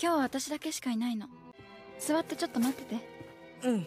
今日は私だけしかいないの。座ってちょっと待ってて。うん。